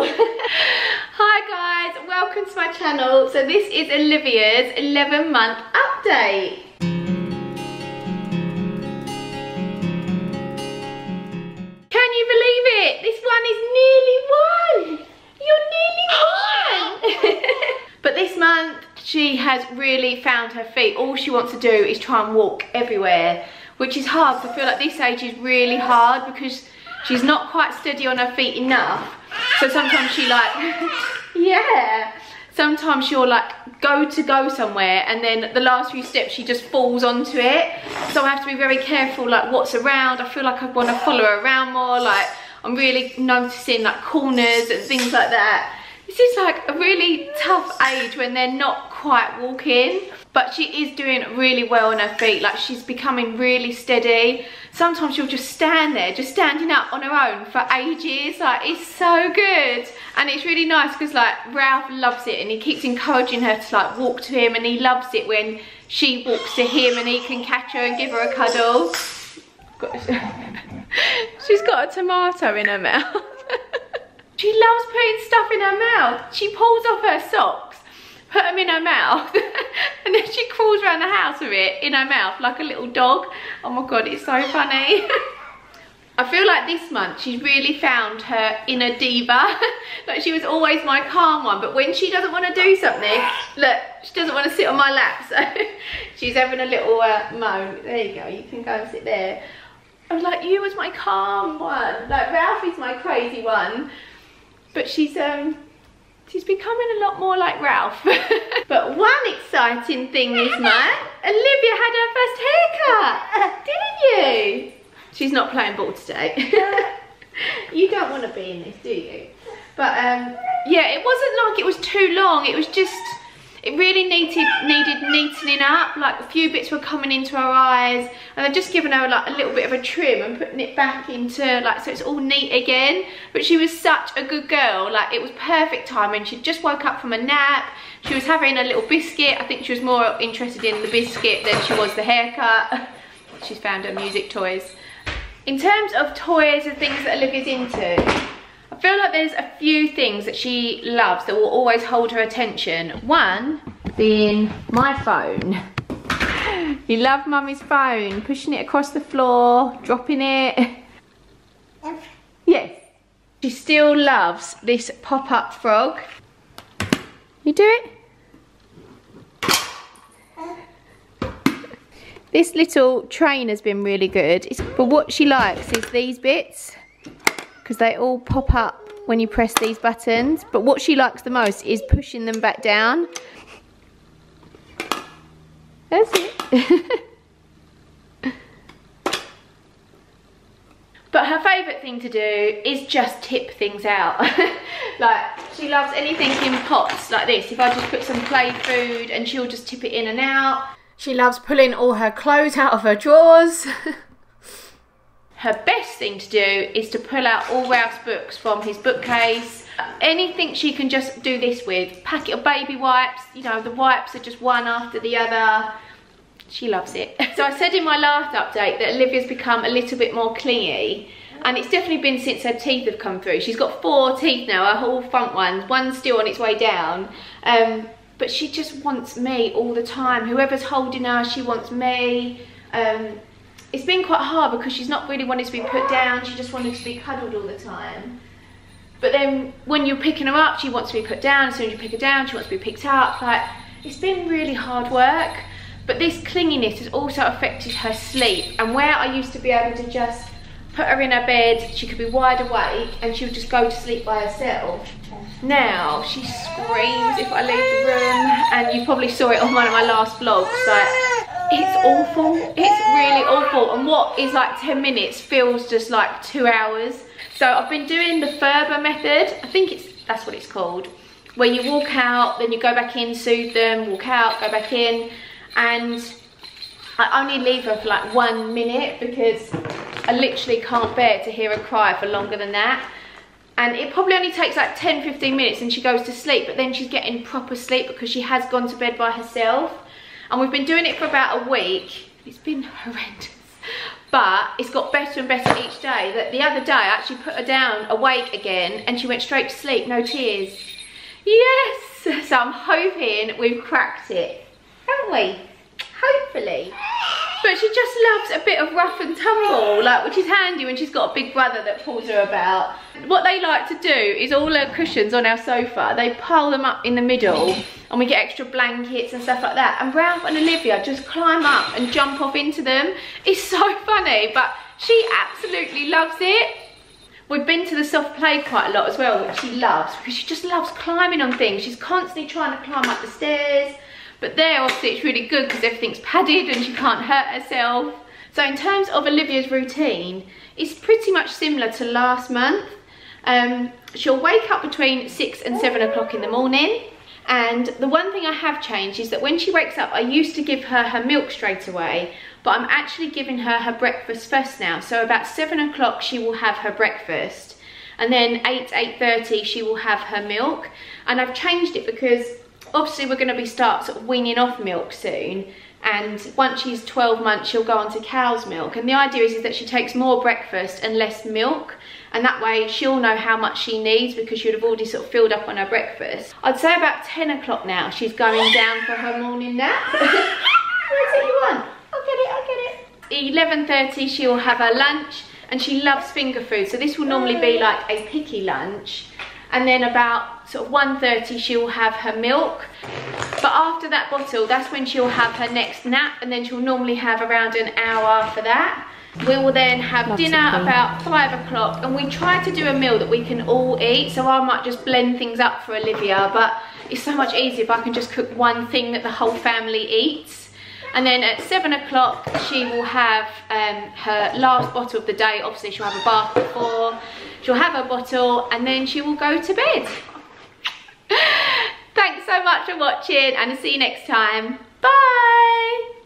Hi guys, welcome to my channel. So this is Olivia's 11 month update. Can you believe it? This one is nearly one. You're nearly one. but this month she has really found her feet. All she wants to do is try and walk everywhere, which is hard. I feel like this age is really hard because she's not quite steady on her feet enough. So sometimes she like, yeah. Sometimes she'll like go to go somewhere and then the last few steps she just falls onto it. So I have to be very careful like what's around. I feel like I want to follow her around more. Like I'm really noticing like corners and things like that. This is like a really tough age when they're not quite walking. But she is doing really well on her feet. Like she's becoming really steady. Sometimes she'll just stand there, just standing up on her own for ages. Like it's so good. And it's really nice because like Ralph loves it and he keeps encouraging her to like walk to him and he loves it when she walks to him and he can catch her and give her a cuddle. She's got a tomato in her mouth. she loves putting stuff in her mouth. She pulls off her socks, put them in her mouth, and then she crawls around the house with it in her mouth like a little dog. Oh my god, it's so funny. I feel like this month she's really found her inner diva. like she was always my calm one, but when she doesn't want to do something, look, she doesn't want to sit on my lap, so she's having a little uh, moan. There you go, you can go and sit there. I was like, you was my calm one. Like Ralphie's my crazy one. But she's um she's becoming a lot more like Ralph. but one exciting thing this month, Olivia had her first haircut, didn't you? She's not playing ball today. you don't want to be in this, do you? But um yeah, it wasn't like it was too long. It was just it really needed needed neatening up like a few bits were coming into her eyes and I've just given her like a little bit of a trim and putting it back into like so it's all neat again. But she was such a good girl like it was perfect timing. She just woke up from a nap. She was having a little biscuit. I think she was more interested in the biscuit than she was the haircut. She's found her music toys. In terms of toys and things that Olivia's into feel like there's a few things that she loves that will always hold her attention. One being my phone. You love mummy's phone, pushing it across the floor, dropping it. Yes. She still loves this pop-up frog. You do it? This little train has been really good, but what she likes is these bits because they all pop up when you press these buttons. But what she likes the most is pushing them back down. That's it. But her favourite thing to do is just tip things out. like, she loves anything in pots like this. If I just put some play food and she'll just tip it in and out. She loves pulling all her clothes out of her drawers. her best thing to do is to pull out all Ralph's books from his bookcase. Anything she can just do this with. Packet of baby wipes, you know, the wipes are just one after the other. She loves it. So I said in my last update that Olivia's become a little bit more clingy. And it's definitely been since her teeth have come through. She's got four teeth now, her whole front ones. One's still on its way down. Um, but she just wants me all the time. Whoever's holding her, she wants me. Um, it's been quite hard because she's not really wanted to be put down. She just wanted to be cuddled all the time. But then when you're picking her up, she wants to be put down. As soon as you pick her down, she wants to be picked up. Like, it's been really hard work. But this clinginess has also affected her sleep. And where I used to be able to just put her in her bed, she could be wide awake and she would just go to sleep by herself. Now, she screams if I leave the room. And you probably saw it on one of my last vlogs. Like, it's awful. It's And what is like 10 minutes feels just like two hours. So I've been doing the Ferber method. I think it's that's what it's called. Where you walk out, then you go back in, soothe them, walk out, go back in. And I only leave her for like one minute because I literally can't bear to hear her cry for longer than that. And it probably only takes like 10, 15 minutes and she goes to sleep, but then she's getting proper sleep because she has gone to bed by herself. And we've been doing it for about a week. It's been horrendous. But it's got better and better each day. That the other day I actually put her down awake again and she went straight to sleep, no tears. Yes, so I'm hoping we've cracked it, haven't we? Hopefully. But she just loves a bit of rough and tumble, like which is handy when she's got a big brother that pulls her about. What they like to do is all her cushions on our sofa, they pile them up in the middle and we get extra blankets and stuff like that. And Ralph and Olivia just climb up and jump off into them. It's so funny, but she absolutely loves it. We've been to the soft play quite a lot as well, which she loves because she just loves climbing on things. She's constantly trying to climb up the stairs. But there, obviously, it's really good because everything's padded and she can't hurt herself. So in terms of Olivia's routine, it's pretty much similar to last month. Um, she'll wake up between 6 and 7 o'clock in the morning. And the one thing I have changed is that when she wakes up, I used to give her her milk straight away, but I'm actually giving her her breakfast first now. So about seven o'clock, she will have her breakfast. And then 8, 8.30, she will have her milk. And I've changed it because obviously we're gonna be start sort of weaning off milk soon. And once she's 12 months, she'll go on to cow's milk. And the idea is, is that she takes more breakfast and less milk and that way she'll know how much she needs because she'd have already sort of filled up on her breakfast. I'd say about 10 o'clock now she's going down for her morning nap. what is it you want? I'll get it, I'll get it. 11.30 she'll have her lunch and she loves finger food so this will normally be oh. like a picky lunch and then about sort of 1.30 she'll have her milk but after that bottle that's when she'll have her next nap and then she'll normally have around an hour for that we will then have dinner about five o'clock and we try to do a meal that we can all eat. So I might just blend things up for Olivia, but it's so much easier if I can just cook one thing that the whole family eats. And then at seven o'clock, she will have um, her last bottle of the day. Obviously, she'll have a bath before. She'll have her bottle and then she will go to bed. Thanks so much for watching and I'll see you next time. Bye.